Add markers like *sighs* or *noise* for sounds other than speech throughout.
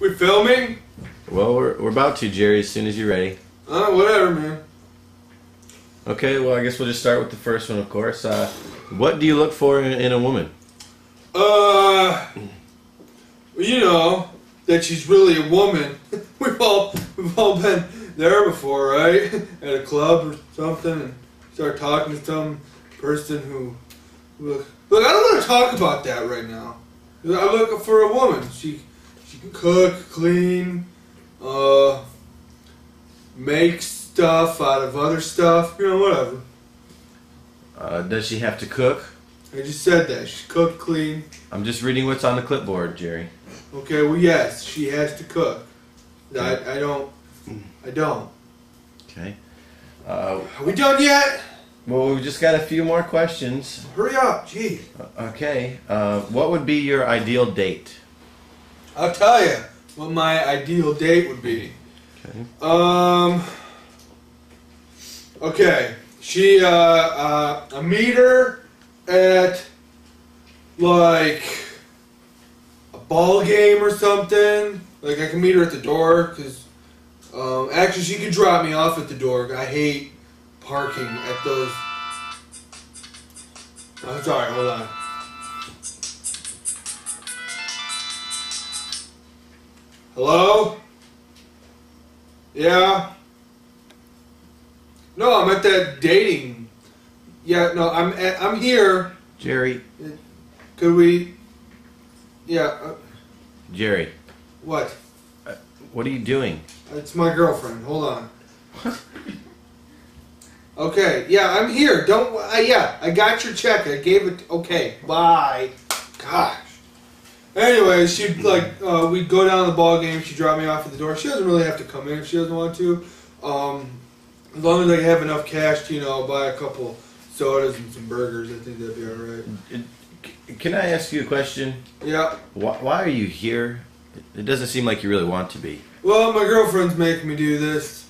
We filming? Well, we're, we're about to, Jerry, as soon as you're ready. Uh, whatever, man. Okay, well, I guess we'll just start with the first one, of course. Uh, what do you look for in, in a woman? Uh, you know that she's really a woman. *laughs* we've all we've all been there before, right? *laughs* At a club or something, and start talking to some person who look. Look, I don't want to talk about that right now. I look for a woman. She she can cook, clean, uh, make stuff out of other stuff. You know, whatever. Uh, does she have to cook? I just said that. She cook, clean. I'm just reading what's on the clipboard, Jerry. Okay, well, yes, she has to cook. I, I don't. I don't. Okay. Uh, Are we done yet? well, we've just got a few more questions. Hurry up, gee. Okay. Uh, what would be your ideal date? I'll tell you what my ideal date would be. Okay. Um. Okay, she. Uh, uh, I meet her at like a ball game or something. Like I can meet her at the door because. Um, actually, she can drop me off at the door. I hate parking at those. I'm sorry. Hold on. Hello? Yeah. No, I'm at that dating. Yeah, no, I'm at, I'm here. Jerry. Could we? Yeah. Uh, Jerry. what? What are you doing? It's my girlfriend. Hold on. *laughs* Okay. Yeah, I'm here. Don't. Uh, yeah, I got your check. I gave it. Okay. Bye. Gosh. Anyway, she'd like uh, we'd go down to the ball game. She'd drop me off at the door. She doesn't really have to come in if she doesn't want to. Um, as long as I have enough cash to, you know, buy a couple sodas and some burgers, I think that'd be all right. Can I ask you a question? Yeah. Why, why are you here? It doesn't seem like you really want to be. Well, my girlfriend's making me do this.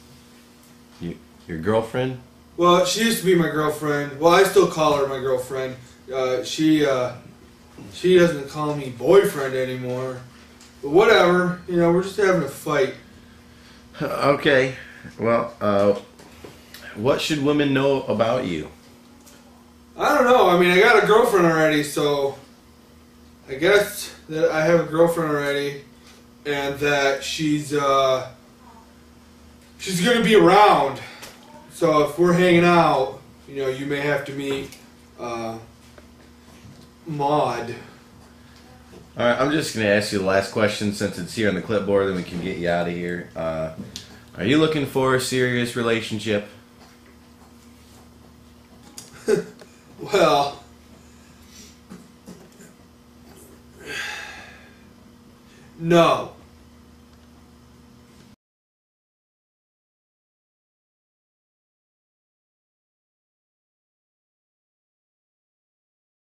You, your girlfriend? Well, she used to be my girlfriend. Well, I still call her my girlfriend. Uh, she uh, she doesn't call me boyfriend anymore. But whatever, you know, we're just having a fight. *sighs* Okay. Well, uh, what should women know about you? I don't know. I mean, I got a girlfriend already, so I guess that I have a girlfriend already, and that she's uh, she's gonna be around. So if we're hanging out, you know, you may have to meet uh, Maud. All right, I'm just going to ask you the last question since it's here on the clipboard, then we can get you out of here. Uh, are you looking for a serious relationship? *laughs* Well, no.